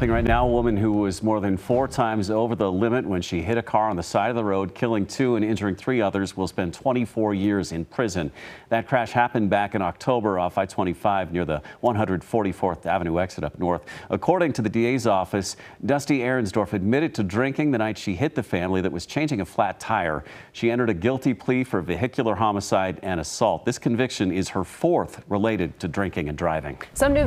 Right now, a woman who was more than four times over the limit when she hit a car on the side of the road, killing two and injuring three others, will spend 24 years in prison. That crash happened back in October off I-25 near the 144th Avenue exit up north. According to the DA's office, Dusti Arensdorf admitted to drinking the night she hit the family that was changing a flat tire. She entered a guilty plea for vehicular homicide and assault. This conviction is her fourth related to drinking and driving. Some new